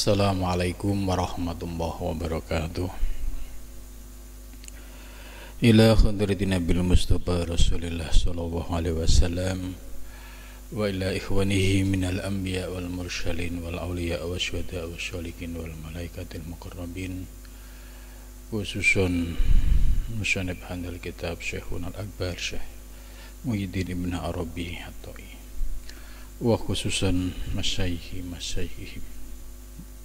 Assalamualaikum warahmatullahi wabarakatuh. Ila khadrati Nabi Mustafa Rasulullah sallallahu alaihi wasallam wa ila ikhwanihi minal anbiya wal mursalin wal awliya wa syuhada wa syalikin wal malaikatil muqarrabin. Khususun musanib handal kitab Syekhun al-Akbar Syekh Muhyiddin Ibn Arabi Hatoi wa khususan masyaihi masyaihi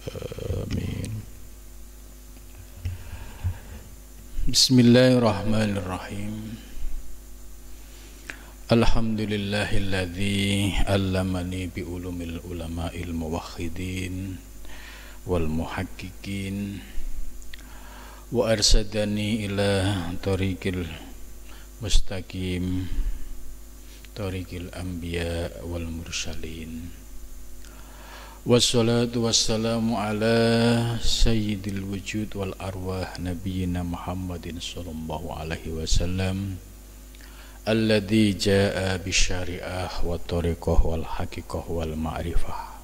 آمين. بسم الله الرحمن الرحيم. الحمد لله الذي علمني بعلوم العلماء الموحدين والمحققين وأرشدني إلى طريق المستقيم طريق الأنبياء والمرسلين. Wassalatu wassalamu ala sayyidil wujud wal arwah nabiyina Muhammadin sallallahu alaihi wasallam alladhi jaa bisyari'ah wa tariqah wal haqiqah wal ma'rifah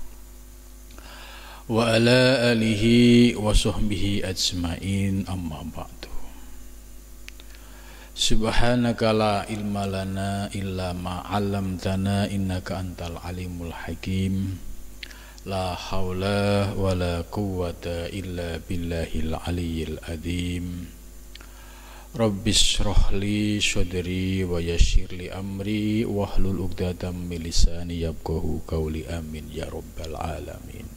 wa ala alihi wa sahbihi ajma'in amma ba'du Subhanaka la ilma lana illa ma hakim La wa la quwwata illa billahil aliyyil azim Rabbis rohli sodri wa yashir li amri Wahlul uqdatam milisani yabkohu qawli. Amin ya rabbal alamin.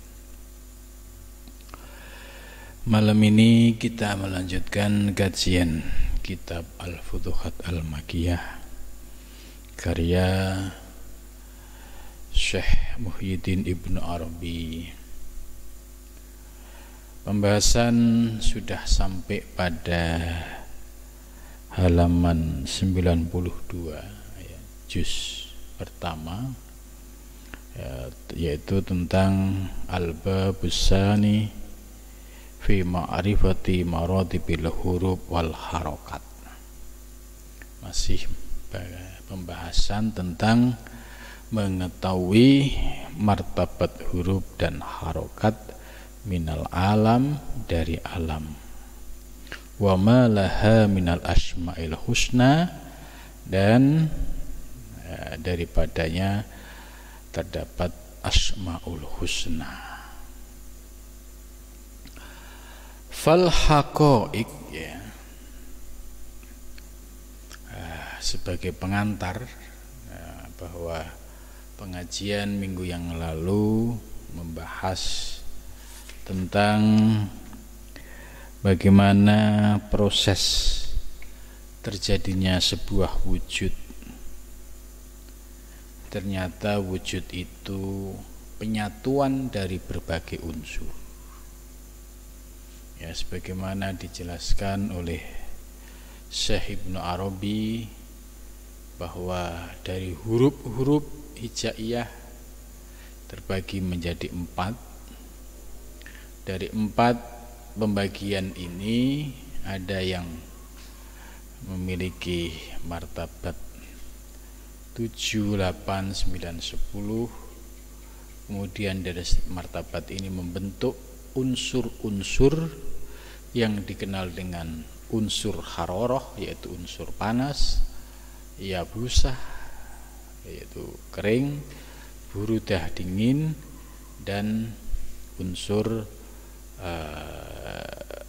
Malam ini kita melanjutkan kajian kitab Al-Futuhat Al-Makiyah Karya Syekh Muhyiddin Ibnu Arabi. Pembahasan sudah sampai pada halaman 92 ya, juz pertama ya, yaitu tentang al-babusani fi ma'rifati maratibil huruf wal harokat. Masih pembahasan tentang mengetahui martabat huruf dan harokat minal alam dari alam. Wa ma laha minal asma'il husna dan ya, daripadanya terdapat asmaul husna. Fal haqaiq ya. Ah, sebagai pengantar ya, bahwa pengajian minggu yang lalu membahas tentang bagaimana proses terjadinya sebuah wujud. Ternyata wujud itu penyatuan dari berbagai unsur. Ya, sebagaimana dijelaskan oleh Syekh Ibnu Arabi bahwa dari huruf-huruf hijaiyah terbagi menjadi empat. Dari empat pembagian ini ada yang memiliki martabat 7, 8, 9, 10 kemudian dari martabat ini membentuk unsur-unsur yang dikenal dengan unsur haroroh yaitu unsur panas ya busah yaitu kering, burudah dingin dan unsur uh,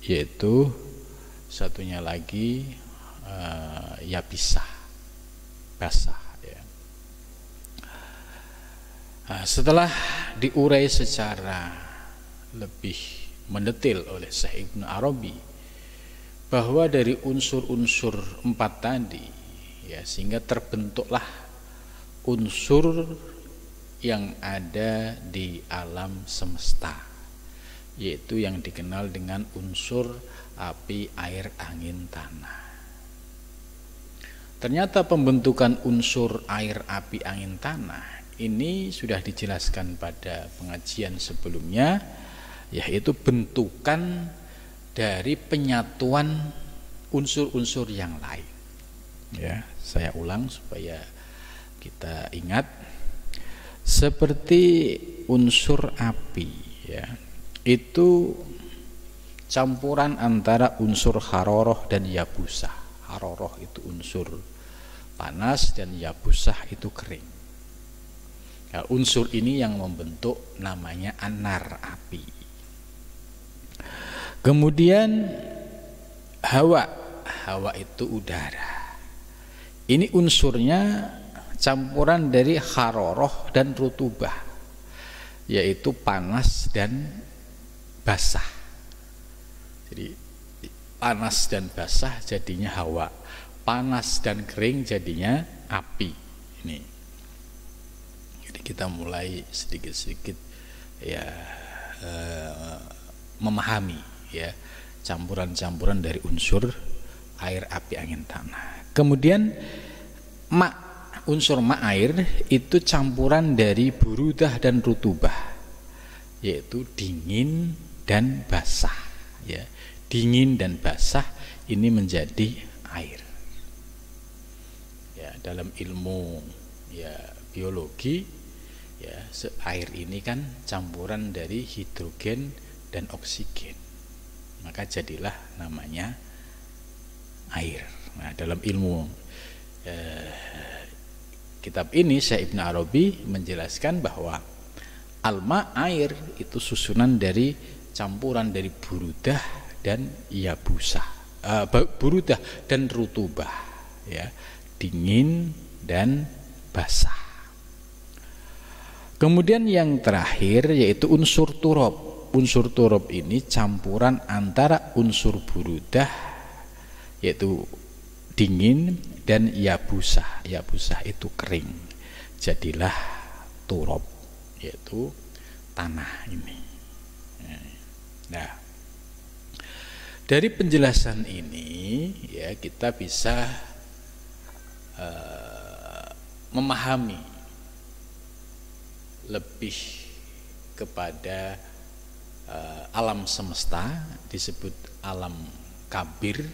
yaitu satunya lagi uh, ya pisah basah ya. Nah, setelah diurai secara lebih mendetil oleh Syekh Ibnu Arabi bahwa dari unsur-unsur empat tadi ya sehingga terbentuklah unsur yang ada di alam semesta yaitu yang dikenal dengan unsur api, air, angin, tanah. Ternyata pembentukan unsur air, api, angin, tanah ini sudah dijelaskan pada pengajian sebelumnya yaitu bentukan dari penyatuan unsur-unsur yang lain. Ya, saya ulang supaya kita ingat seperti unsur api ya. Itu campuran antara unsur haroroh dan yabusah. Haroroh itu unsur panas dan yabusah itu kering. Ya, unsur ini yang membentuk namanya anar api. Kemudian hawa, hawa itu udara. Ini unsurnya campuran dari haroroh dan rutubah yaitu panas dan basah. Jadi panas dan basah jadinya hawa panas dan kering jadinya api. Ini. Jadi kita mulai sedikit-sedikit ya eh, memahami ya campuran-campuran dari unsur air api angin tanah kemudian mak unsur ma air itu campuran dari burudah dan rutubah yaitu dingin dan basah ya. Dingin dan basah ini menjadi air. Ya dalam ilmu ya biologi ya air ini kan campuran dari hidrogen dan oksigen. Maka jadilah namanya air nah dalam ilmu eh, kitab ini Syekh Ibn Arabi menjelaskan bahwa alma air itu susunan dari campuran dari burudah dan yabusa uh, burudah dan rutubah ya. Dingin dan basah. Kemudian yang terakhir yaitu unsur turab unsur turab ini campuran antara unsur burudah yaitu dingin dan yabusah yabusah itu kering. Jadilah turob yaitu tanah ini. Nah dari penjelasan ini ya kita bisa uh, memahami lebih kepada uh, alam semesta disebut alam kabir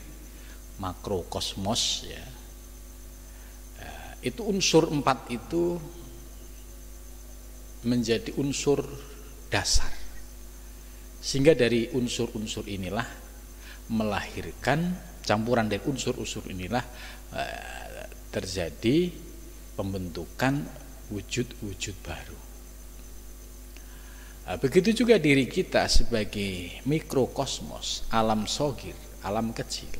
makrokosmos ya. Itu unsur empat itu menjadi unsur dasar. Sehingga dari unsur-unsur inilah melahirkan campuran dari unsur-unsur inilah eh, terjadi pembentukan wujud-wujud baru. Nah, begitu juga diri kita sebagai mikrokosmos alam sogir alam kecil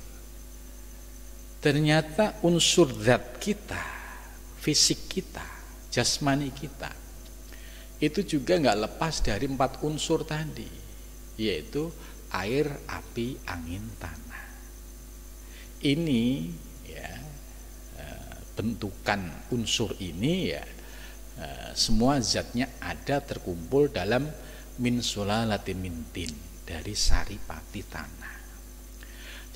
ternyata unsur zat kita fisik kita, jasmani kita, itu juga nggak lepas dari empat unsur tadi, yaitu air, api, angin, tanah. Ini ya eh, bentukan unsur ini ya eh, semua zatnya ada terkumpul dalam min sulalati mintin dari saripati tanah.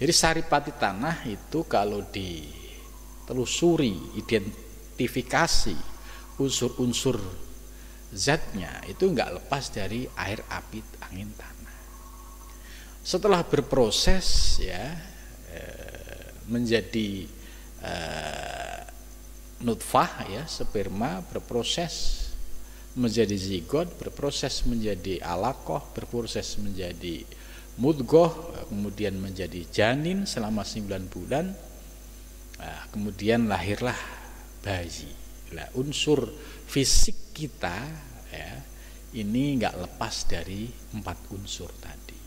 Jadi saripati tanah itu kalau ditelusuri identifikasi unsur-unsur zatnya itu enggak lepas dari air, api, angin, tanah. Setelah berproses ya eh, menjadi eh, nutfah ya sperma berproses menjadi zigot, berproses menjadi alakoh, berproses menjadi mudgoh, kemudian menjadi janin selama 9 bulan. Nah, kemudian lahirlah bayi. Lah unsur fisik kita ya ini nggak lepas dari empat unsur tadi.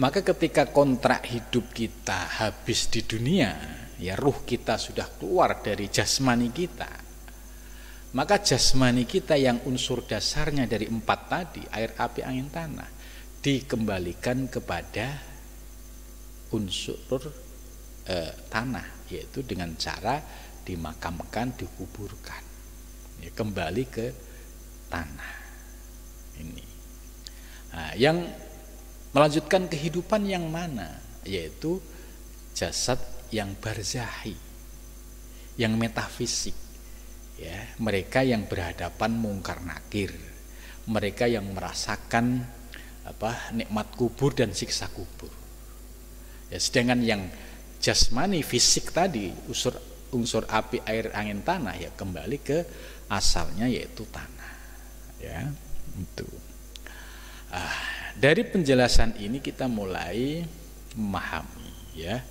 Maka ketika kontrak hidup kita habis di dunia, ya ruh kita sudah keluar dari jasmani kita. Maka jasmani kita yang unsur dasarnya dari empat tadi, air, api, angin, tanah, dikembalikan kepada unsur eh, tanah, yaitu dengan cara dimakamkan, dikuburkan. ya, kembali ke tanah ini. Nah, yang melanjutkan kehidupan yang mana? Yaitu jasad yang barzahi yang metafisik. Ya mereka yang berhadapan mungkar nakir mereka yang merasakan apa nikmat kubur dan siksa kubur. Ya sedangkan yang jasmani fisik tadi unsur unsur api air angin tanah ya kembali ke asalnya yaitu tanah. Ya itu. Ah, dari penjelasan ini kita mulai memahami ya,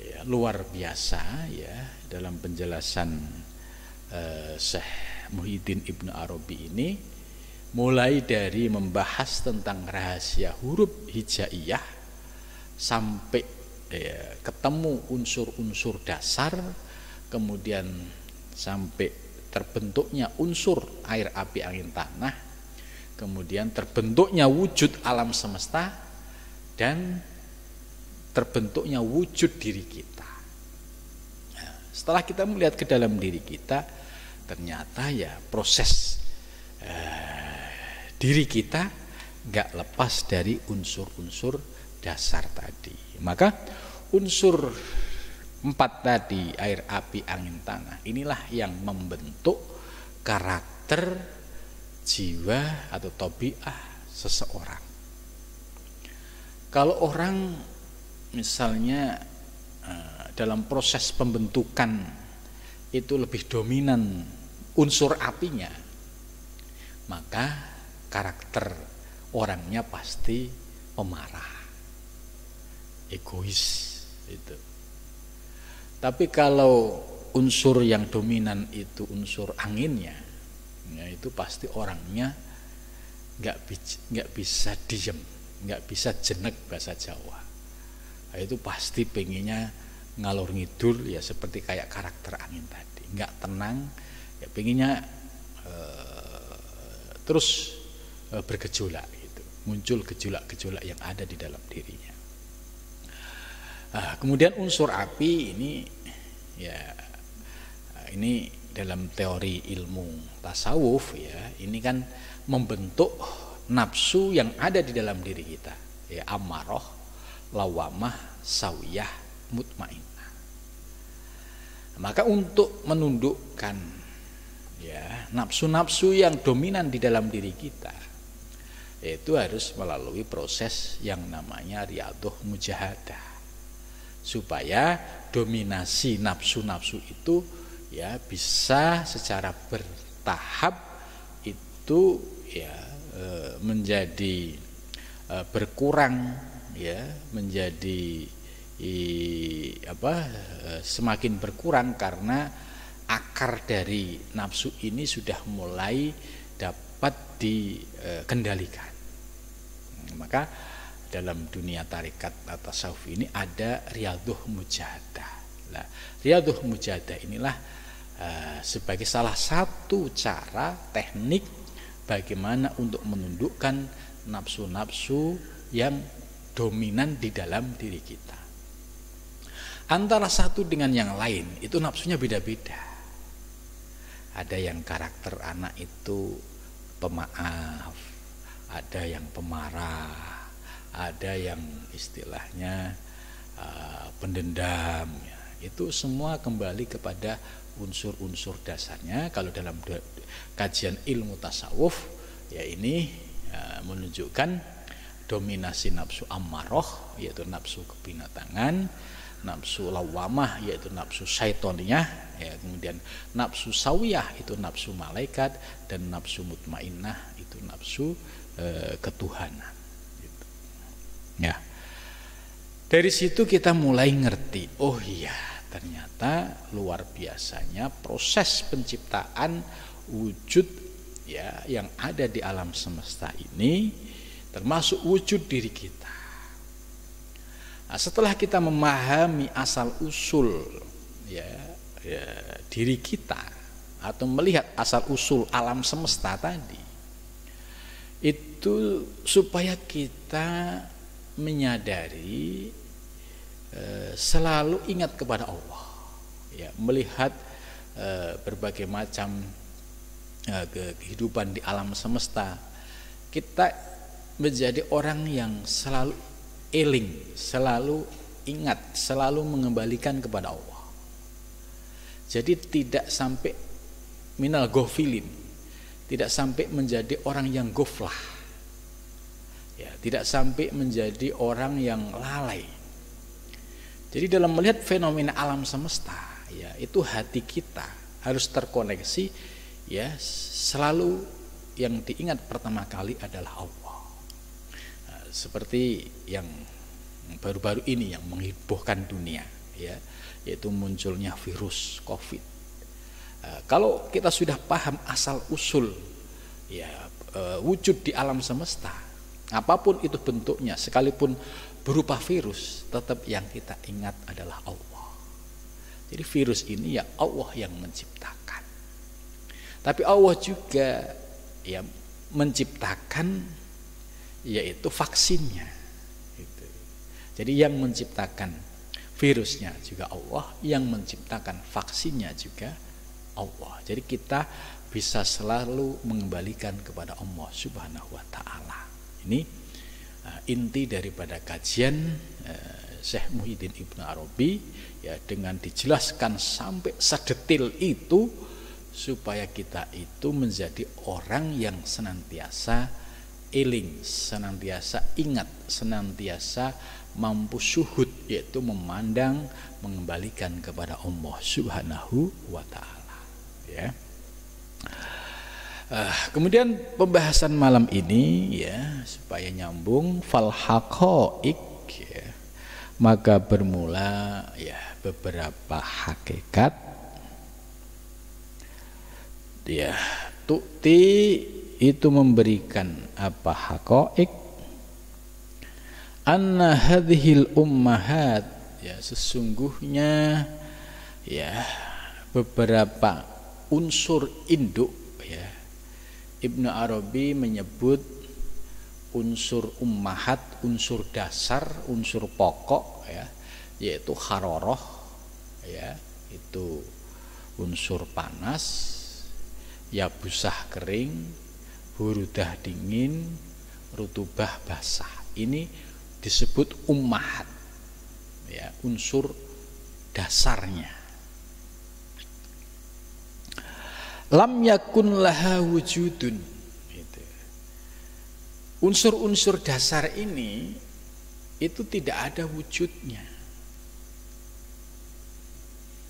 ya luar biasa ya dalam penjelasan uh, Syekh Muhyiddin Ibnu Arabi ini mulai dari membahas tentang rahasia huruf hijaiyah sampai ya, ketemu unsur-unsur dasar kemudian sampai terbentuknya unsur air api angin tanah kemudian terbentuknya wujud alam semesta dan terbentuknya wujud diri kita. Nah, setelah kita melihat ke dalam diri kita ternyata ya proses eh, diri kita nggak lepas dari unsur-unsur dasar tadi. Maka unsur empat tadi air api angin tanah inilah yang membentuk karakter jiwa atau tobiah seseorang. Kalau orang misalnya eh, dalam proses pembentukan itu lebih dominan unsur apinya maka karakter orangnya pasti pemarah egois itu tapi kalau unsur yang dominan itu unsur anginnya, ya itu pasti orangnya nggak nggak bisa diem, nggak bisa jenek bahasa Jawa. Nah, itu pasti pengennya ngalor ngidul ya seperti kayak karakter angin tadi, nggak tenang, ya pengennya uh, terus bergejolak gitu, muncul gejolak-gejolak yang ada di dalam dirinya. Nah, kemudian unsur api ini ya ini dalam teori ilmu tasawuf ya ini kan membentuk nafsu yang ada di dalam diri kita ya amarah lawamah sawiyah mutmainnah maka untuk menundukkan ya nafsu-nafsu yang dominan di dalam diri kita itu harus melalui proses yang namanya riadoh mujahadah. Supaya dominasi nafsu-nafsu itu ya bisa secara bertahap itu ya e, menjadi e, berkurang ya menjadi apa e, semakin berkurang karena akar dari nafsu ini sudah mulai dapat dikendalikan maka dalam dunia tarikat atau tasawuf ini ada riaduh mujahadah. Nah, riaduh mujahadah inilah uh, sebagai salah satu cara teknik bagaimana untuk menundukkan nafsu-nafsu yang dominan di dalam diri kita. Antara satu dengan yang lain itu nafsunya beda-beda. Ada yang karakter anak itu pemaaf, ada yang pemarah, ada yang istilahnya uh, pendendam ya. itu semua kembali kepada unsur-unsur dasarnya kalau dalam kajian ilmu tasawuf ya ini uh, menunjukkan dominasi nafsu ammaroh yaitu nafsu kebinatangan nafsu lawamah yaitu nafsu syaitoniyah ya kemudian nafsu sawiyah itu nafsu malaikat dan nafsu mutmainnah itu nafsu e, ketuhanan Ya. Dari situ kita mulai ngerti, oh iya, ternyata luar biasanya proses penciptaan wujud ya yang ada di alam semesta ini termasuk wujud diri kita. Nah, setelah kita memahami asal usul ya, ya diri kita atau melihat asal usul alam semesta tadi itu supaya kita menyadari eh, selalu ingat kepada Allah ya melihat eh, berbagai macam uh, kehidupan di alam semesta kita menjadi orang yang selalu eling, selalu ingat, selalu mengembalikan kepada Allah. Jadi tidak sampai minal gofilin, tidak sampai menjadi orang yang goflah, ya, tidak sampai menjadi orang yang lalai. Jadi dalam melihat fenomena alam semesta, ya itu hati kita harus terkoneksi, ya selalu yang diingat pertama kali adalah Allah seperti yang baru-baru ini yang menghebohkan dunia ya yaitu munculnya virus Covid. Uh, kalau kita sudah paham asal usul ya uh, wujud di alam semesta, apa pun itu bentuknya, sekalipun berupa virus, tetap yang kita ingat adalah Allah. Jadi virus ini ya Allah yang menciptakan. Tapi Allah juga ya menciptakan yaitu vaksinnya. Gitu. Jadi yang menciptakan virusnya juga Allah, yang menciptakan vaksinnya juga Allah. Jadi kita bisa selalu mengembalikan kepada Allah Subhanahu wa taala. Ini uh, inti daripada kajian uh, Syekh Muhyiddin Ibnu Arabi ya dengan dijelaskan sampai sedetil itu supaya kita itu menjadi orang yang senantiasa eling, senantiasa ingat, senantiasa mampu suhud yaitu memandang, mengembalikan kepada Allah Subhanahu wa taala. Ya. Uh, kemudian pembahasan malam ini ya supaya nyambung fal haqaiq ya. Maka bermula ya beberapa hakikat ya tukti itu memberikan apa hakoik anna hadhil ummahat ya sesungguhnya ya beberapa unsur induk ya Ibnu Arabi menyebut unsur ummahat unsur dasar unsur pokok ya yaitu haroroh ya itu unsur panas ya busah kering burudah dingin, rutubah basah. Ini disebut ummahat. Ya, unsur dasarnya. Lam yakun laha wujudun. Gitu. Unsur-unsur dasar ini itu tidak ada wujudnya.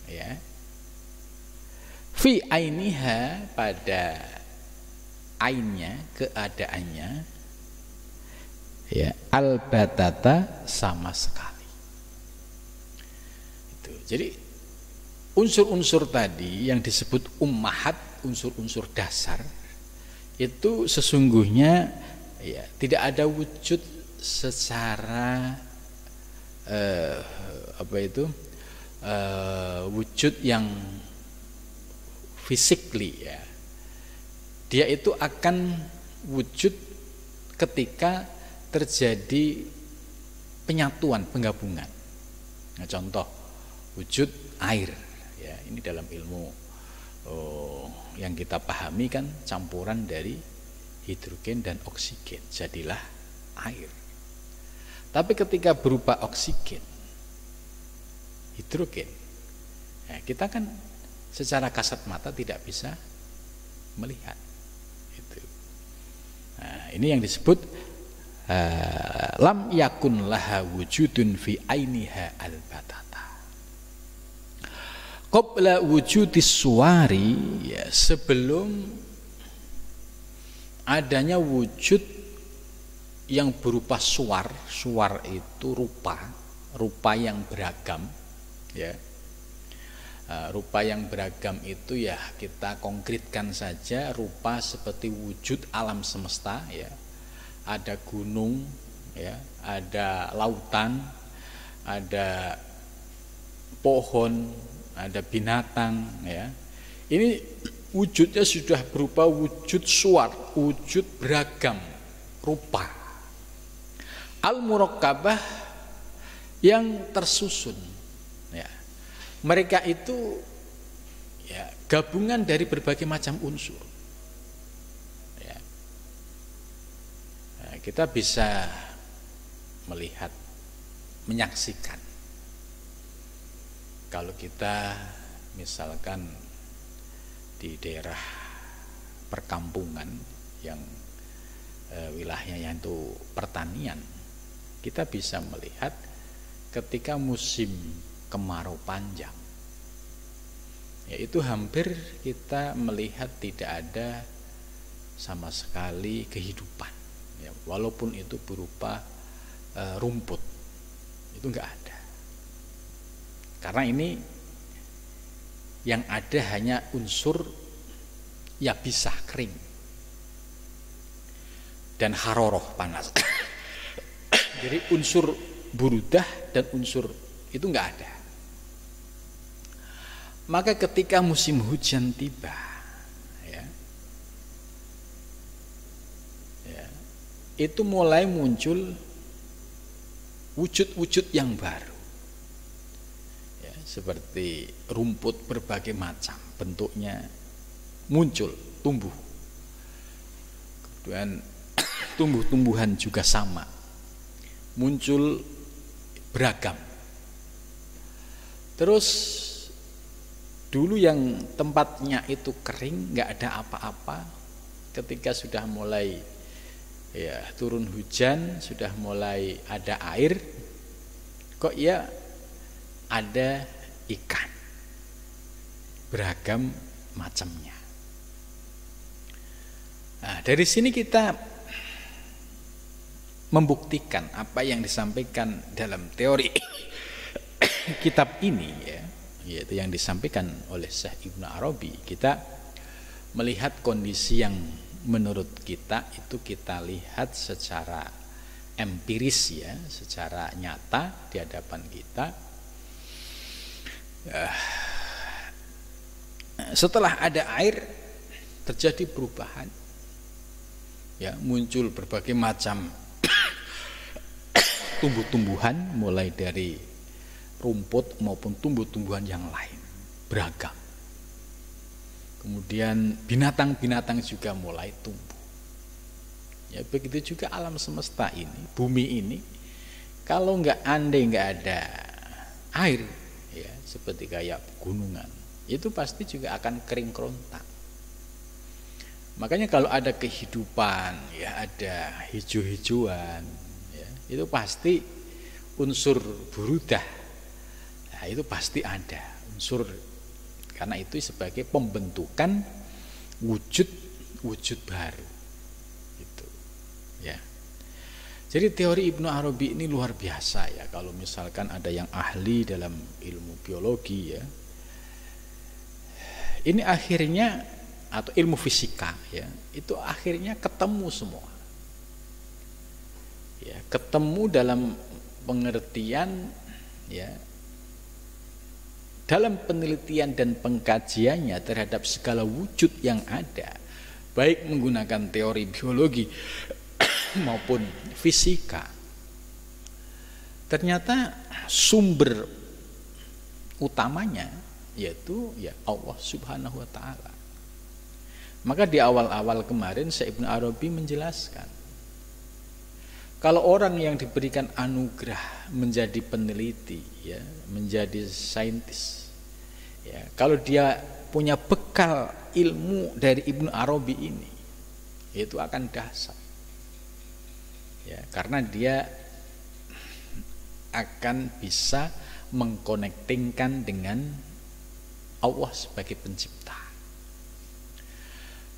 Ya. Fi ainiha pada ainnya keadaannya ya albatata sama sekali itu jadi unsur-unsur tadi yang disebut ummahat unsur-unsur dasar itu sesungguhnya ya tidak ada wujud secara eh, apa itu eh, wujud yang physically ya. Dia itu akan wujud ketika terjadi penyatuan penggabungan. Nah, contoh wujud air ya ini dalam ilmu oh, yang kita pahami kan campuran dari hidrogen dan oksigen. Jadilah air. Tapi ketika berupa oksigen hidrogen ya kita kan secara kasat mata tidak bisa melihat. Nah, ini yang disebut uh, lam yakun laha wujudun fi ainiha al batata. Qabla wujudis suari ya sebelum adanya wujud yang berupa suar, suar itu rupa, rupa yang beragam ya. Uh, rupa yang beragam itu ya kita konkretkan saja rupa seperti wujud alam semesta ya ada gunung ya ada lautan ada pohon ada binatang ya. Ini wujudnya sudah berupa wujud suar, wujud beragam rupa. Al murakkabah yang tersusun ya. Mereka itu ya, gabungan dari berbagai macam unsur. Ya. Nah, kita bisa melihat, menyaksikan kalau kita misalkan di daerah perkampungan yang e, wilayahnya itu pertanian, kita bisa melihat ketika musim kemarau panjang, yaitu hampir kita melihat tidak ada sama sekali kehidupan, ya, walaupun itu berupa e, rumput, itu enggak ada. Karena ini yang ada hanya unsur ya bisa kering dan haroroh panas. Jadi unsur burudah dan unsur itu enggak ada. Maka ketika musim hujan tiba, ya, ya, itu mulai muncul wujud-wujud yang baru, seperti rumput berbagai macam bentuknya muncul, tumbuh. Kemudian tumbuh-tumbuhan juga sama, muncul beragam. Terus dulu yang tempatnya itu kering nggak ada apa-apa ketika sudah mulai ya turun hujan sudah mulai ada air kok ya ada ikan. Beragam macamnya. Nah dari sini kita membuktikan apa yang disampaikan dalam teori kitab ini ya yaitu yang disampaikan oleh Syekh Ibnu Arabi. Kita melihat kondisi yang menurut kita itu kita lihat secara empiris ya secara nyata di hadapan kita setelah ada air terjadi perubahan ya muncul berbagai macam tumbuh-tumbuhan mulai dari rumput maupun tumbuh-tumbuhan yang lain beragam. Kemudian binatang-binatang juga mulai tumbuh. Ya begitu juga alam semesta ini, bumi ini, kalau nggak andai nggak ada air, seperti kayak gunungan, itu pasti juga akan kering kerontak. Makanya kalau ada kehidupan, ya ada hijau-hijauan, ya, itu pasti unsur burudah Nah, itu pasti ada unsur karena itu sebagai pembentukan wujud wujud baru. Itu. Ya. Jadi teori Ibnu Arabi ini luar biasa ya kalau misalkan ada yang ahli dalam ilmu biologi ya. Ini akhirnya atau ilmu fisika ya, itu akhirnya ketemu semua. Ya, ketemu dalam pengertian ya dalam penelitian dan pengkajiannya terhadap segala wujud yang ada, baik menggunakan teori biologi maupun fisika, ternyata sumber utamanya yaitu ya Allah Subhanahu wa taala. Maka di awal-awal kemarin Syekh Ibnu Arabi menjelaskan kalau orang yang diberikan anugerah menjadi peneliti, ya, menjadi saintis, ya, kalau dia punya bekal ilmu dari Ibnu Arabi ini, itu akan dasar. Ya, karena dia akan bisa mengkonektingkan dengan Allah sebagai pencipta.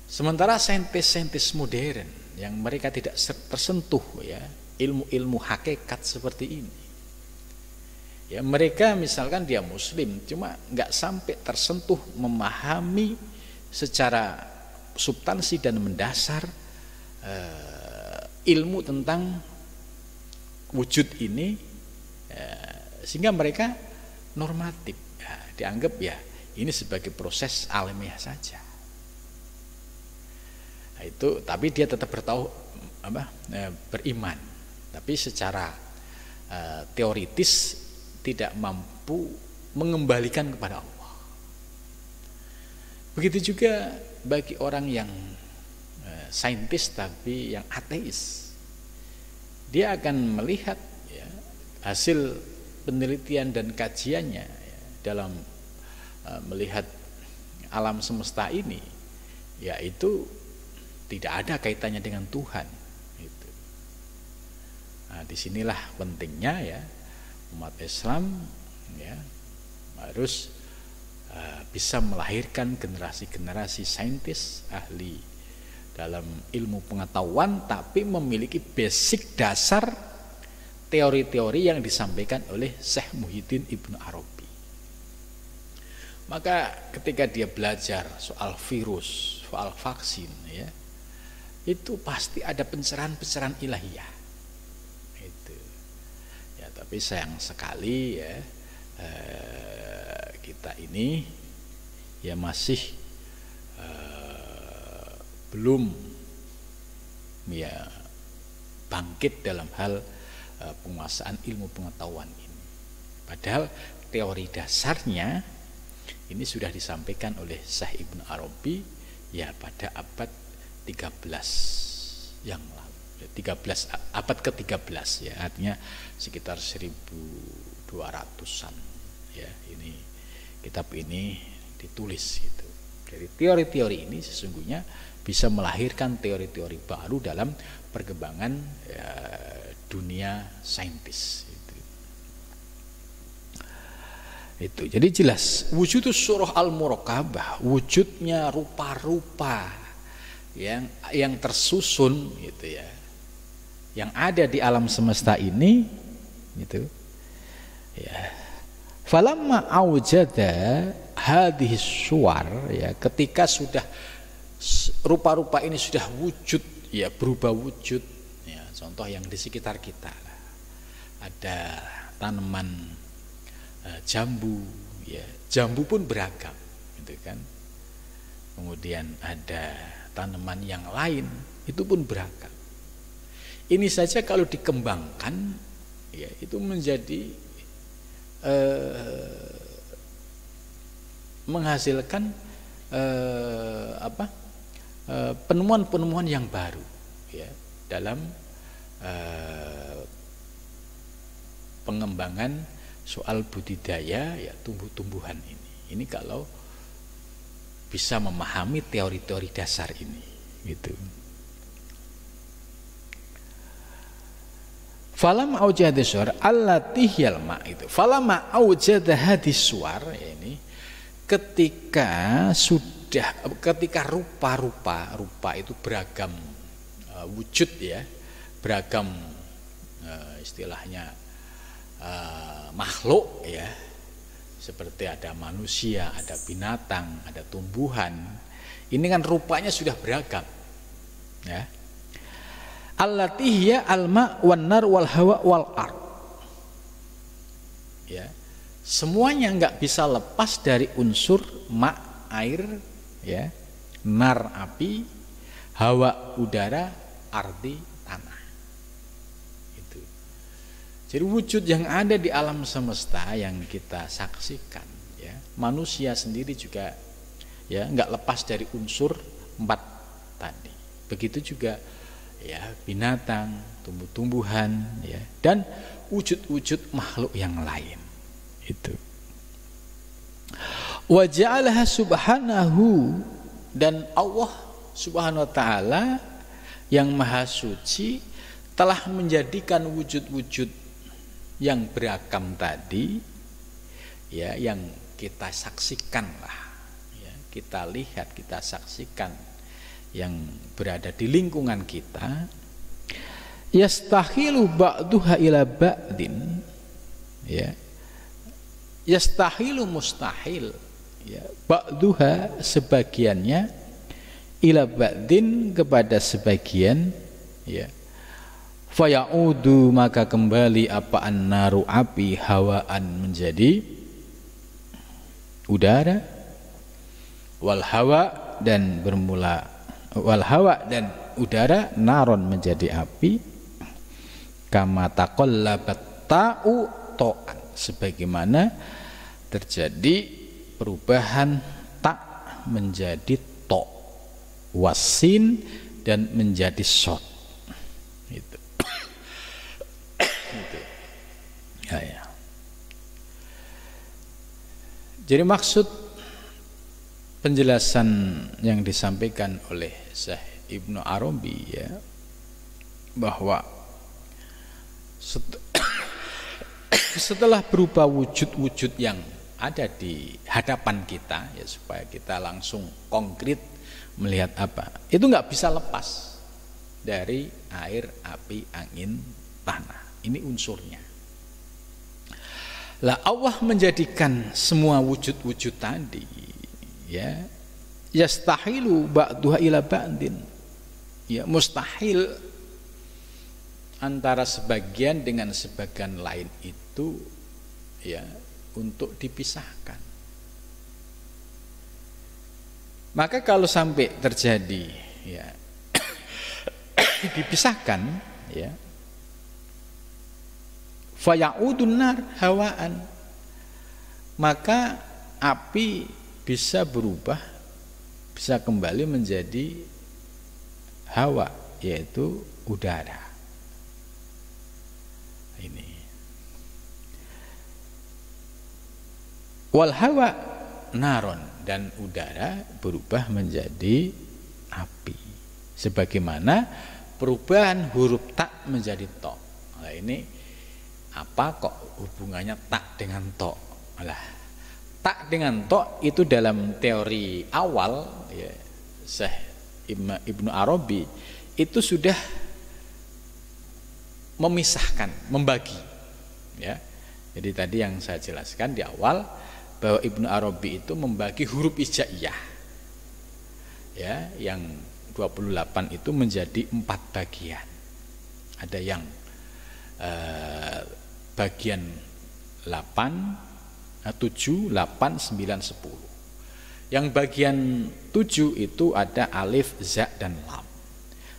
Sementara saintis-saintis modern yang mereka tidak tersentuh ya ilmu-ilmu hakikat seperti ini. Ya mereka misalkan dia muslim cuma nggak sampai tersentuh memahami secara substansi dan mendasar uh, ilmu tentang wujud ini uh, sehingga mereka normatif. Ya, dianggap ya ini sebagai proses alamiah saja. Nah, itu tapi dia tetap bertahu apa e, beriman. Tapi secara e, teoritis tidak mampu mengembalikan kepada Allah. Begitu juga bagi orang yang saintis tapi yang ateis dia akan melihat ya, hasil penelitian dan kajiannya ya, dalam uh, melihat alam semesta ini yaitu tidak ada kaitannya dengan Tuhan itu. Nah, di sinilah pentingnya ya umat Islam ya harus uh, bisa melahirkan generasi-generasi saintis ahli dalam ilmu pengetahuan tapi memiliki basic dasar teori-teori yang disampaikan oleh Syekh Muhyiddin Ibnu Arabi. Maka ketika dia belajar soal virus, soal vaksin ya, itu pasti ada pencerahan-pencerahan ilahiyah. Itu. Ya, tapi sayang sekali ya eh, kita ini ya masih belum ya bangkit dalam hal uh, penguasaan ilmu pengetahuan ini. Padahal teori dasarnya ini sudah disampaikan oleh Syekh Ibn Arabi ya pada abad 13 yang lalu. 13 abad ke-13 ya, artinya sekitar 1200-an ya. Ini kitab ini ditulis gitu. Jadi teori-teori ini sesungguhnya bisa melahirkan teori-teori baru dalam perkembangan ya, dunia saintis. Itu. itu jadi jelas wujud surah al murakabah wujudnya rupa-rupa yang yang tersusun gitu ya yang ada di alam semesta ini gitu. Ya. Falamma aujada hadhis suar ya ketika sudah rupa-rupa ini sudah wujud ya berubah wujud. Ya contoh yang di sekitar kita. Ada tanaman uh, jambu ya jambu pun beragam gitu kan. Kemudian ada tanaman yang lain itu pun beragam. Ini saja kalau dikembangkan ya itu menjadi uh, menghasilkan uh, apa Eh, penemuan-penemuan yang baru ya dalam uh, pengembangan soal budidaya ya tumbuh-tumbuhan ini. Ini kalau bisa memahami teori-teori dasar ini gitu. Falam aujada suar allati ma itu. Falama aujada hadis suar ya ini ketika sudah sudah ketika rupa-rupa rupa itu beragam uh, wujud ya beragam uh, istilahnya uh, makhluk ya. Seperti ada manusia ada binatang ada tumbuhan. Ini kan rupanya sudah beragam ya. Allatihya alma wan nar wal hawa wal ar ya. Semuanya nggak bisa lepas dari unsur mak air ya. Nar api hawa udara arti tanah. Itu. Jadi wujud yang ada di alam semesta yang kita saksikan ya. Manusia sendiri juga ya nggak lepas dari unsur empat tadi. Begitu juga ya binatang tumbuh-tumbuhan ya dan wujud-wujud makhluk yang lain. Itu wa ja'alaha subhanahu. Dan Allah subhanahu wa ta'ala yang maha suci telah menjadikan wujud-wujud yang beragam tadi ya yang kita saksikan lah. Ya, kita lihat kita saksikan yang berada di lingkungan kita. Yastahilu ba'duha ila ba'din. Ya. Yastahilu mustahil ya ba'duha sebagiannya ila ba'din kepada sebagian ya. Fayaudu maka kembali apa naru api hawaan menjadi udara. Wal hawa dan bermula wal hawa dan udara naron menjadi api. Kama taqallabat ta'u to'an sebagaimana terjadi perubahan tak menjadi to wasin dan menjadi shot itu. Ya, ya. jadi maksud penjelasan yang disampaikan oleh Syekh Ibnu Arabi ya bahwa setelah berubah wujud-wujud yang ada di hadapan kita ya supaya kita langsung konkret melihat apa. Itu nggak bisa lepas dari air api angin tanah. Ini unsurnya. Lah Allah menjadikan semua wujud-wujud tadi ya yastahilu ba'duha ila ba'din. Ya mustahil antara sebagian dengan sebagian lain itu ya untuk dipisahkan. Maka kalau sampai terjadi ya dipisahkan ya fayaudun nar hawaan maka api bisa berubah bisa kembali menjadi hawa yaitu udara ini wal hawa naron dan udara berubah menjadi api sebagaimana perubahan huruf tak menjadi to nah, ini apa kok hubungannya tak dengan to lah tak dengan to itu dalam teori awal ya Syekh Ibnu Arabi itu sudah memisahkan, membagi. Ya. Jadi tadi yang saya jelaskan di awal bahwa Ibnu Arabi itu membagi huruf ijaiyah. Ya, yang 28 itu menjadi empat bagian. Ada yang eh, bagian 8, 7, 8, 9, 10. Yang bagian 7 itu ada alif, za dan lam.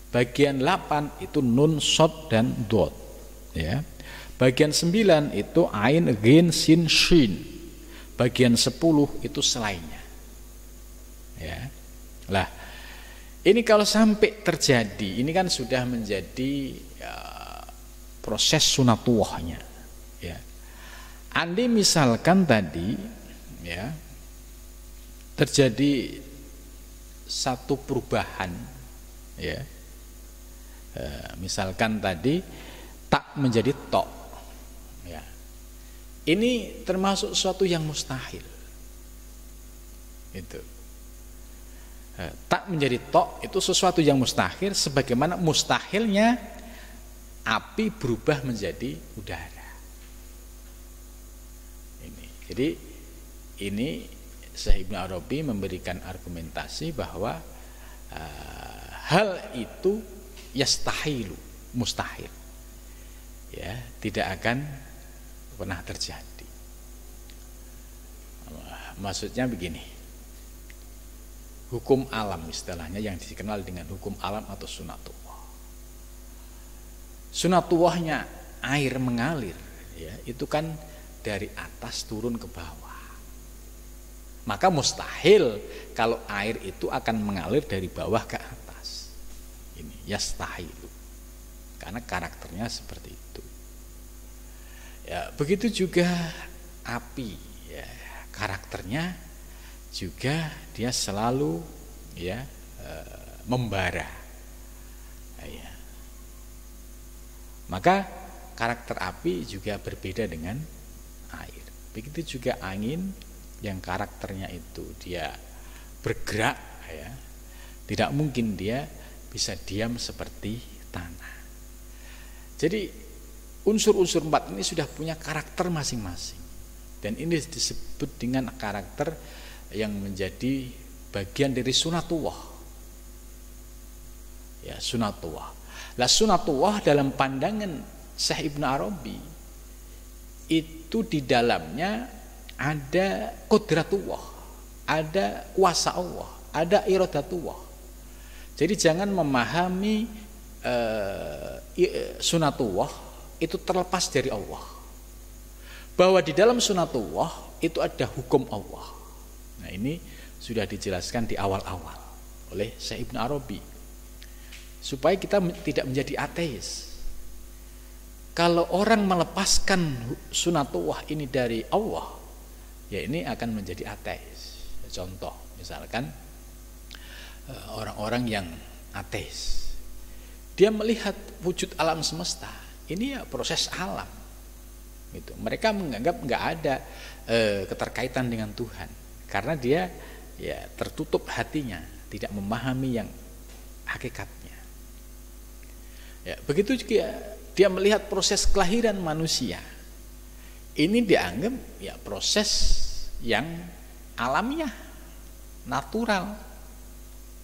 Bagian 8 itu nun, sod dan dot. Ya. Bagian 9 itu ain, gin, sin, shin. Bagian 10 itu selainnya. Ya. Lah, ini kalau sampai terjadi, ini kan sudah menjadi ya, proses sunatullahnya. Ya. Andi misalkan tadi ya terjadi satu perubahan ya Eh, misalkan tadi tak menjadi tok ini termasuk suatu yang mustahil. Itu. Tak menjadi tok itu sesuatu yang mustahil sebagaimana mustahilnya api berubah menjadi udara. Ini. Jadi ini Syekh Ibn Arabi memberikan argumentasi bahwa uh, hal itu yastahilu mustahil. Ya tidak akan pernah terjadi. Maksudnya begini. Hukum alam istilahnya yang dikenal dengan hukum alam atau sunatullah sunatullahnya air mengalir ya itu kan dari atas turun ke bawah. Maka mustahil kalau air itu akan mengalir dari bawah ke atas. Ini yastahilu. Karena karakternya seperti itu ya begitu juga api ya karakternya juga dia selalu ya e, membara ya. maka karakter api juga berbeda dengan air begitu juga angin yang karakternya itu dia bergerak ya tidak mungkin dia bisa diam seperti tanah. Jadi unsur-unsur empat ini sudah punya karakter masing-masing. Dan ini disebut dengan karakter yang menjadi bagian dari sunatullah. Ya, sunatullah. Lah sunatullah dalam pandangan Syekh Ibn Arabi itu di dalamnya ada kodratullah, ada kuasa Allah, ada iradatullah. Jadi jangan memahami uh, sunatullah itu terlepas dari Allah. Bahwa di dalam sunatullah itu ada hukum Allah. Nah ini sudah dijelaskan di awal-awal oleh Syekh Ibn Arabi. Supaya kita tidak menjadi ateis. Kalau orang melepaskan sunatullah ini dari Allah, ya ini akan menjadi ateis. Contoh, misalkan eh, orang-orang yang ateis, dia melihat wujud alam semesta, ini ya proses alam. Gitu. Mereka menganggap nggak ada e, keterkaitan dengan Tuhan, karena dia ya tertutup hatinya, tidak memahami yang hakikatnya. Ya, begitu juga dia melihat proses kelahiran manusia. Ini dianggap ya proses yang alamiah, natural.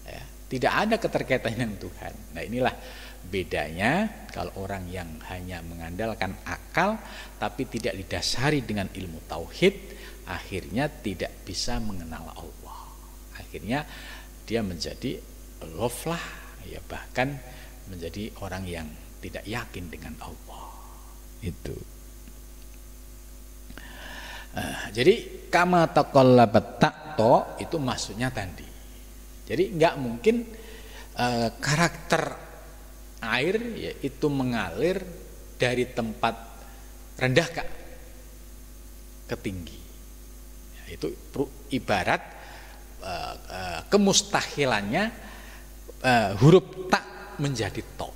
Ya, tidak ada keterkaitan dengan Tuhan. Nah, inilah bedanya kalau orang yang hanya mengandalkan akal tapi tidak didasari dengan ilmu tauhid, akhirnya tidak bisa mengenal Allah. Akhirnya dia menjadi love lah, ya bahkan menjadi orang yang tidak yakin dengan Allah. Itu. Uh, jadi kama takto itu maksudnya tadi. Jadi nggak mungkin uh, karakter air ya, itu mengalir dari tempat rendah ke ke tinggi. Ya, itu ibarat uh, uh, kemustahilannya uh, huruf tak menjadi to.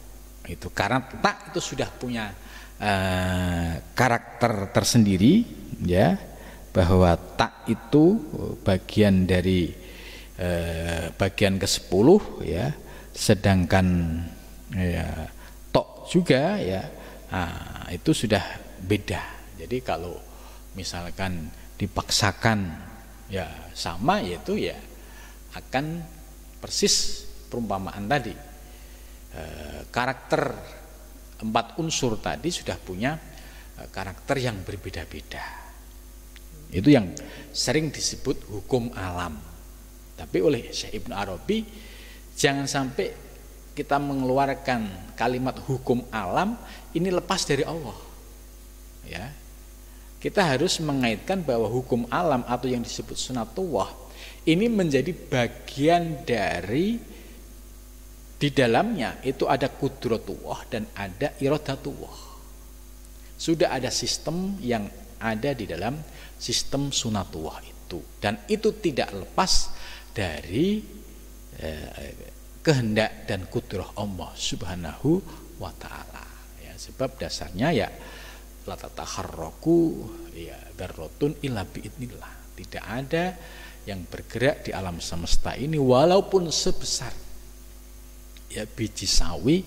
Itu karena tak itu sudah punya uh, karakter tersendiri ya bahwa tak itu bagian dari eh, bagian ke-10 ya sedangkan ya tok juga ya. Nah, itu sudah beda. Jadi kalau misalkan dipaksakan ya sama yaitu ya akan persis perumpamaan tadi. Eh, karakter empat unsur tadi sudah punya eh, karakter yang berbeda-beda. Itu yang sering disebut hukum alam. Tapi oleh Syekh Ibn Arabi jangan sampai kita mengeluarkan kalimat hukum alam ini lepas dari Allah. Ya. Kita harus mengaitkan bahwa hukum alam atau yang disebut sunatullah ini menjadi bagian dari di dalamnya itu ada kudratullah dan ada iradatullah. Sudah ada sistem yang ada di dalam sistem sunatullah itu dan itu tidak lepas dari eh, kehendak dan kudrah Allah Subhanahu wa taala. Ya sebab dasarnya ya la tataharraku ya darrotun illa biidnillah tidak ada yang bergerak di alam semesta ini walaupun sebesar. Ya biji sawi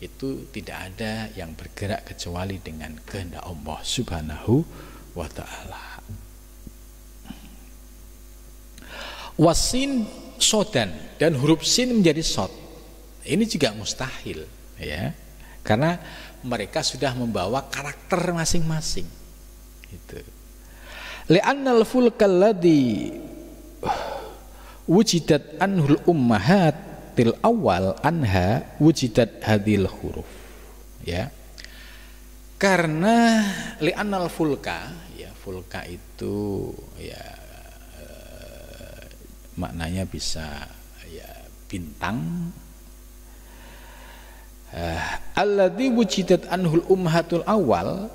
itu tidak ada yang bergerak kecuali dengan kehendak Allah Subhanahu wa taala. wasin sodan dan huruf sin menjadi sod. Ini juga mustahil ya. Karena mereka sudah membawa karakter masing-masing. Itu li'annal fulkal ladzi wujidat anhul til awal anha wujidat hadil huruf ya. Karena li'annal fulka ya fulka itu ya maknanya bisa ya bintang uh, alladzi wujidat anhul ummahatul awal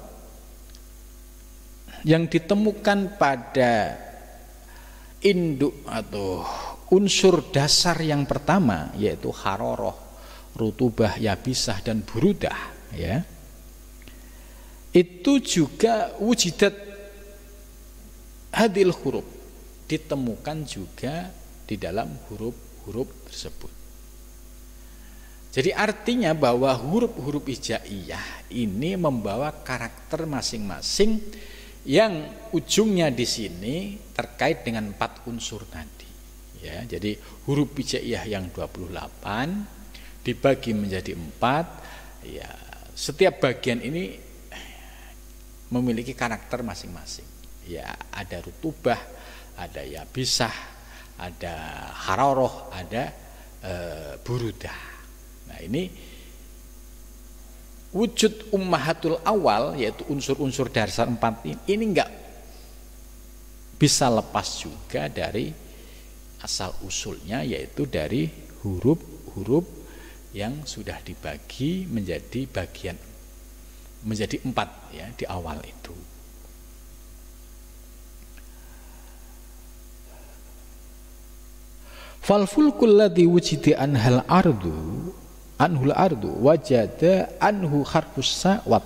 yang ditemukan pada induk atau unsur dasar yang pertama yaitu haroroh, rutubah, yabisah dan burudah ya. Itu juga wujidat hadil huruf ditemukan juga di dalam huruf-huruf tersebut. Jadi artinya bahwa huruf-huruf hijaiyah ini membawa karakter masing-masing yang ujungnya di sini terkait dengan empat unsur tadi. Ya, jadi huruf hijaiyah yang 28 dibagi menjadi empat. Ya, setiap bagian ini memiliki karakter masing-masing. Ya, ada rutubah, ada yabisah, ada haroroh, ada e, burudah. Nah ini wujud ummahatul awal yaitu unsur-unsur dasar empat ini, ini enggak bisa lepas juga dari asal usulnya yaitu dari huruf-huruf yang sudah dibagi menjadi bagian menjadi empat ya di awal itu. Fal fulkul ladzi wujida anhal ardu anhul ardu wajada anhu harfus sa wa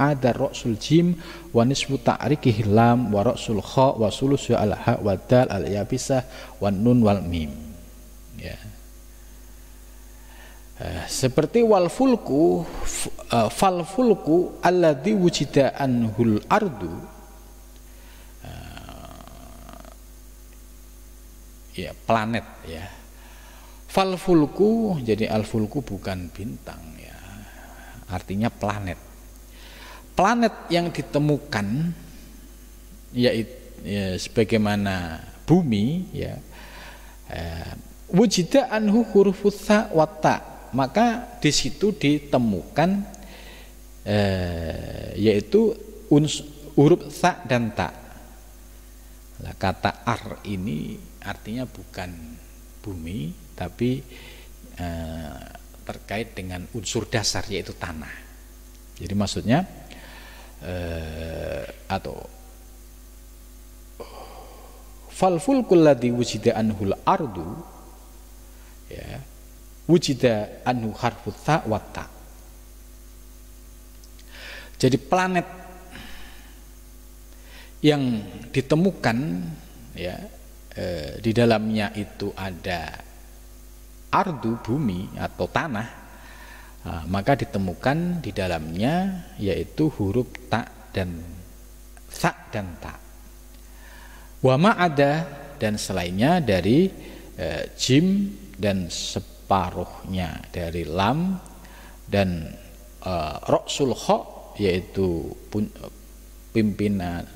ada rasul jim wa nisfu ta'rikihi lam wa rasul kha wa sulusu al ha wa dal al yabisah wa nun wal mim. Ya. Uh, seperti wal fulku uh, fal fulku alladhi wujida anhul ardu ya planet ya. Fal fulku jadi al fulku bukan bintang ya. Artinya planet. Planet yang ditemukan yaitu ya, sebagaimana bumi ya eh, wujida anhu hurufutsa wata maka di situ ditemukan eh, yaitu uns, huruf sa dan ta. Kata ar ini artinya bukan bumi tapi eh, terkait dengan unsur dasar yaitu tanah. Jadi maksudnya eh, atau fal fulkul ladzi wujida anhul ardu ya wujida anhu harfu ta wa ta. Jadi planet yang ditemukan ya eh, di dalamnya itu ada ardu bumi atau tanah. Nah, maka ditemukan di dalamnya yaitu huruf ta dan sa dan ta. Wama ada dan selainnya dari eh, jim dan separuhnya dari lam dan eh, roksul kho yaitu pimpinan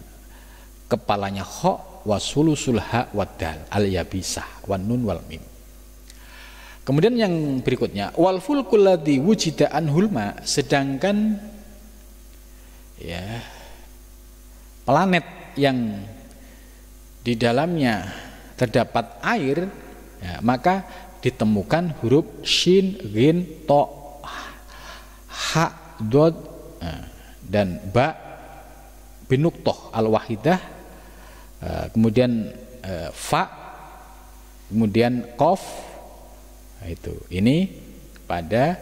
kepalanya kho wasulusul ha wadal al yabisah wan nun wal mim. Kemudian yang berikutnya wal fulkul ladzi wujida anhul ma sedangkan ya planet yang di dalamnya terdapat air ya, maka ditemukan huruf shin ghin to ha dod ya, dan ba binuktoh al wahidah Eh, kemudian uh, fa kemudian kof nah, itu. Ini pada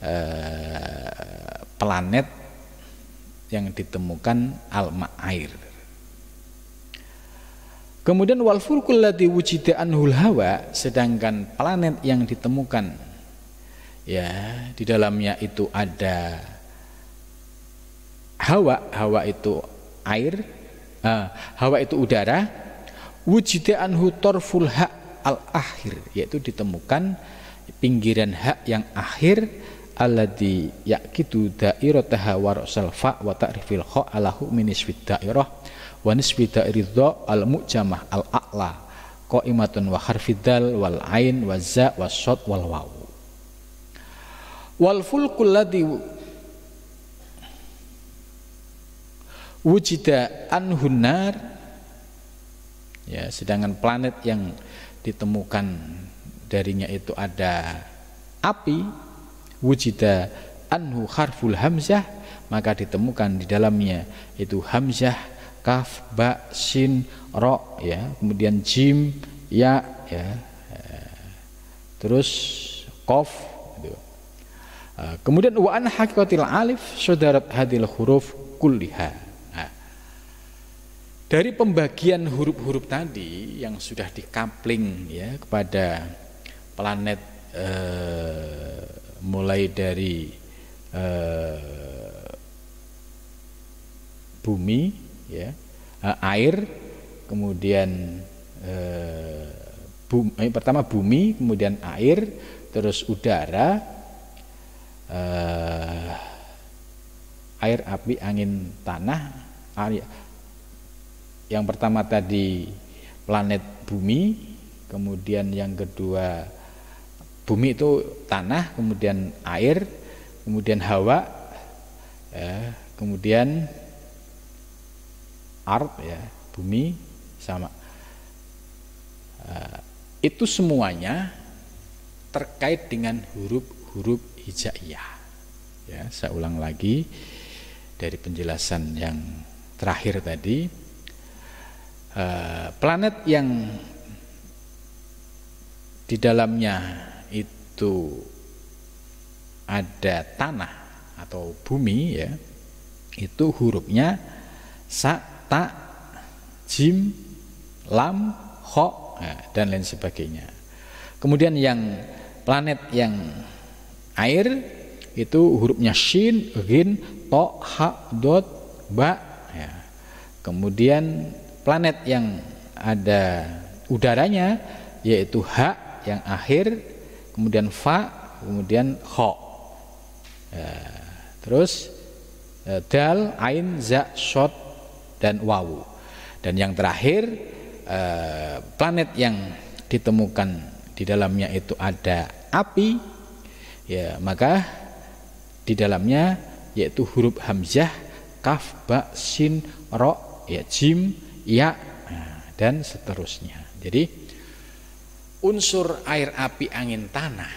uh, planet yang ditemukan alma air kemudian wal fulkul ladzi wujida anhul hawa sedangkan planet yang ditemukan ya di dalamnya itu ada hawa hawa itu air uh, hawa itu udara. Wujida anhu torful hak al akhir yaitu ditemukan pinggiran hak yang akhir alladhi yakitu dairataha wa rasal fa wa ta'rifil kha alahu min isfid dairah wa nisbi dairidha al mu'jamah al a'la qaimatun wa harfidal wal ain wa za wa wal waw. Wal fulkul ladhi wujida anhunar ya sedangkan planet yang ditemukan darinya itu ada api wujida anhu harful hamzah maka ditemukan di dalamnya itu hamzah kaf ba sin ro ya kemudian jim ya ya. Terus kof gitu. kemudian wa an hakikatil alif saudarat hadil huruf kulliha dari pembagian huruf-huruf tadi yang sudah dikapling ya kepada planet eh, mulai dari eh, bumi ya eh, air kemudian eh, bumi, eh, pertama bumi kemudian air terus udara eh, air api angin tanah air yang pertama tadi planet bumi, kemudian yang kedua bumi itu tanah, kemudian air, kemudian hawa, ya, kemudian art ya bumi sama uh, itu semuanya terkait dengan huruf-huruf hijaiyah. Ya, saya ulang lagi dari penjelasan yang terakhir tadi Eh, planet yang di dalamnya itu ada tanah atau bumi ya itu hurufnya sa ta jim lam ho ya, dan lain sebagainya kemudian yang planet yang air itu hurufnya shin gin to ha dot ba ya. kemudian planet yang ada udaranya yaitu ha yang akhir kemudian fa kemudian ho ya. terus e, dal ain za shot dan wawu dan yang terakhir e, planet yang ditemukan di dalamnya itu ada api ya maka di dalamnya yaitu huruf hamzah kaf ba sin ro ya jim ya dan seterusnya. Jadi unsur air api angin tanah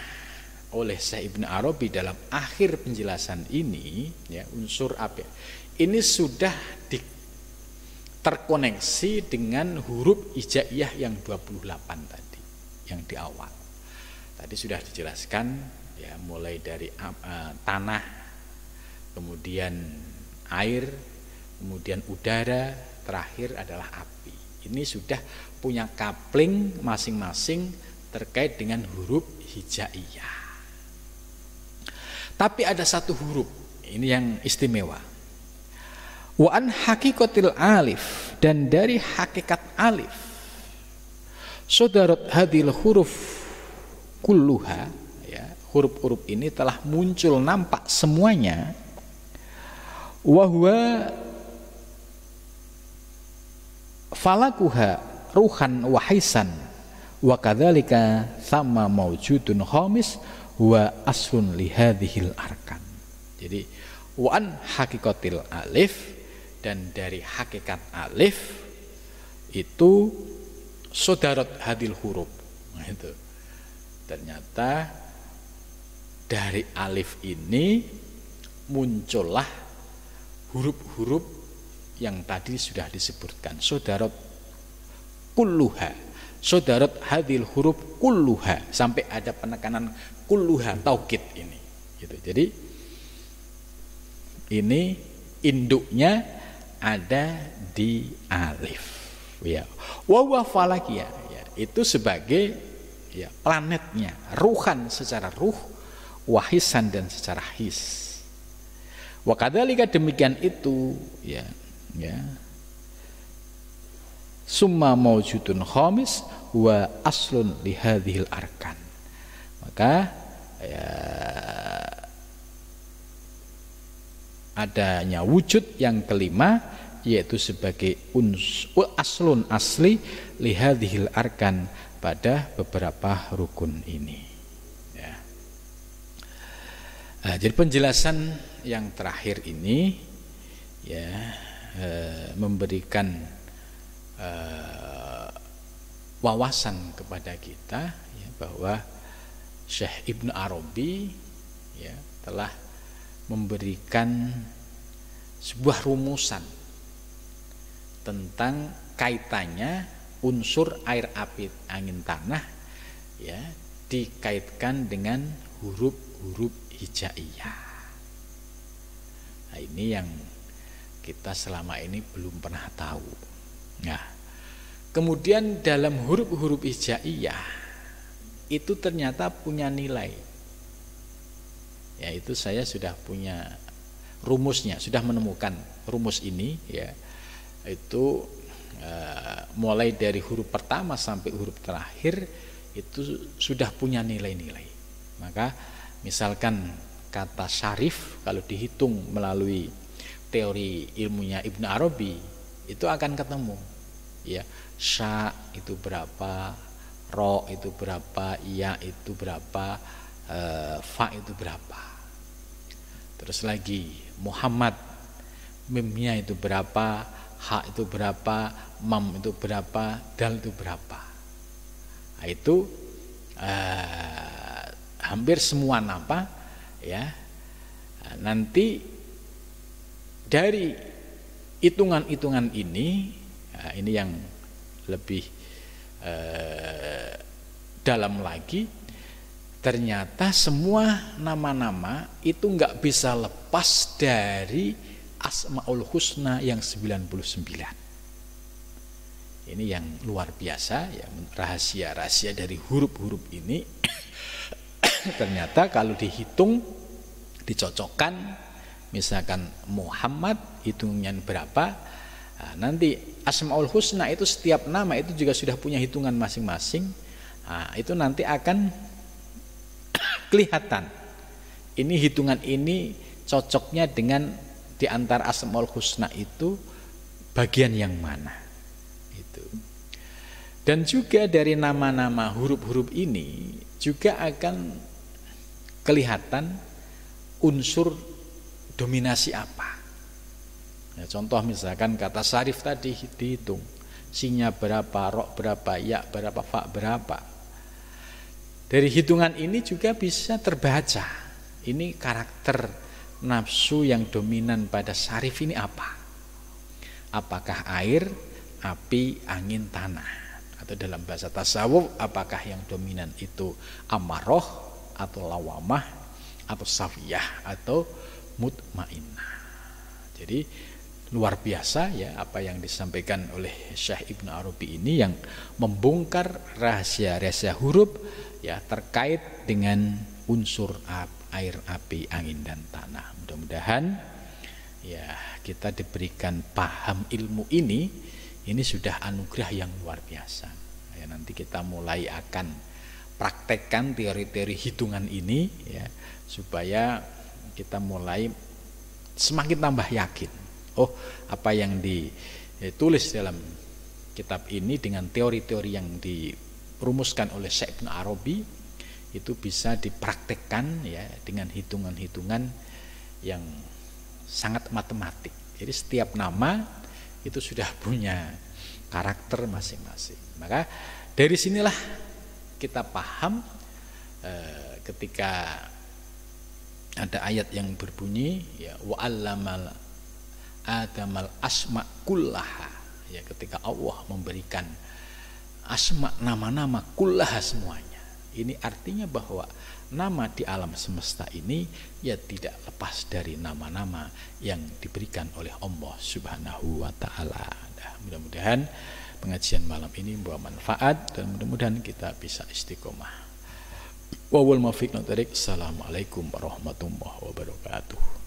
oleh Syekh Ibn Arabi dalam akhir penjelasan ini ya unsur api ini sudah di, terkoneksi dengan huruf ijaiyah yang 28 tadi yang di awal. Tadi sudah dijelaskan ya mulai dari uh, tanah kemudian air kemudian udara terakhir adalah api. Ini sudah punya kapling masing-masing terkait dengan huruf hijaiyah tapi ada satu huruf ini yang istimewa. Wa an hakikotil alif dan dari hakikat alif Saudarat hadil huruf kulluha huruf-huruf ini telah muncul nampak semuanya. Wahwa falakuha ruhan wahaisan wa kadzalika sama maujudun khamis wa aslun li hadhil arkan. Jadi wan hakikatil alif dan dari hakikat alif itu sodarat hadil huruf. Nah itu. Ternyata dari alif ini muncullah huruf-huruf yang tadi sudah disebutkan. Sodarot kulluha. Sodarot hadil huruf kulluha. Sampai ada penekanan kulluha taukid ini. Gitu. Jadi ini induknya ada di alif. Ya. Wawa falakia. Ya itu sebagai ya planetnya. Ruhan secara ruh wahisan dan secara his. Wakadalika demikian itu ya ya. Summa maujudun khamis wa aslun lihadhil arkan. Maka ya, adanya wujud yang kelima yaitu sebagai uns aslun asli lihadhil arkan pada beberapa rukun ini. Nah, jadi penjelasan yang terakhir ini ya e, memberikan e, wawasan kepada kita ya, bahwa Syekh Ibn Arabi ya telah memberikan sebuah rumusan tentang kaitannya unsur air api angin tanah ya dikaitkan dengan huruf-huruf hijaiyah. Nah, ini yang kita selama ini belum pernah tahu. Nah, kemudian dalam huruf-huruf hijaiyah itu ternyata punya nilai. Yaitu saya sudah punya rumusnya, sudah menemukan rumus ini ya. Itu uh, mulai dari huruf pertama sampai huruf terakhir itu sudah punya nilai-nilai. Maka Misalkan kata syarif kalau dihitung melalui teori ilmunya Ibnu Arabi itu akan ketemu. Ya, sya itu berapa, ro itu berapa, ya itu berapa, e, fa itu berapa. Terus lagi Muhammad mimnya itu berapa, ha itu berapa, mam itu berapa, dal itu berapa. Nah, itu eh, hampir semua nama ya nanti dari hitungan-hitungan ini ya, ini yang lebih eh, dalam lagi ternyata semua nama-nama itu nggak bisa lepas dari Asmaul Husna yang 99 ini yang luar biasa ya rahasia-rahasia dari huruf-huruf ini. Ternyata kalau dihitung dicocokkan misalkan Muhammad hitungnya berapa? Nah, nanti Asmaul Husna itu setiap nama itu juga sudah punya hitungan masing-masing. Nah, itu nanti akan kelihatan. Ini hitungan ini cocoknya dengan di antara Asmaul Husna itu bagian yang mana? Dan juga dari nama-nama huruf-huruf ini juga akan kelihatan unsur dominasi apa. Ya, contoh misalkan kata sarif tadi dihitung, sinya berapa, rok berapa, ya berapa, fa berapa. Dari hitungan ini juga bisa terbaca. Ini karakter nafsu yang dominan pada sarif ini apa? Apakah air, api, angin, tanah? atau dalam bahasa tasawuf apakah yang dominan itu amaroh atau lawamah atau safiyah atau mutmainnah. Jadi luar biasa ya apa yang disampaikan oleh Syekh Ibnu Arabi ini yang membongkar rahasia-rahasia huruf ya terkait dengan unsur air, api, angin dan tanah. Mudah-mudahan ya kita diberikan paham ilmu ini ini sudah anugerah yang luar biasa. Ya, nanti kita mulai akan praktekkan teori-teori hitungan ini ya supaya kita mulai semakin tambah yakin. Oh, apa yang ditulis dalam kitab ini dengan teori-teori yang dirumuskan oleh Syekh Ibn Arabi itu bisa dipraktekkan ya dengan hitungan-hitungan yang sangat matematik. Jadi setiap nama itu sudah punya karakter masing-masing. Maka dari sinilah kita paham eh, ketika ada ayat yang berbunyi ya wa allamal adamal asma kullaha ya ketika Allah memberikan asma nama-nama kullaha semuanya. Ini artinya bahwa nama di alam semesta ini ya tidak lepas dari nama-nama yang diberikan oleh Allah Subhanahu wa taala. Nah, mudah-mudahan pengajian malam ini membawa manfaat dan mudah-mudahan kita bisa istiqomah. Wawul mufiq Assalamualaikum warahmatullahi wabarakatuh.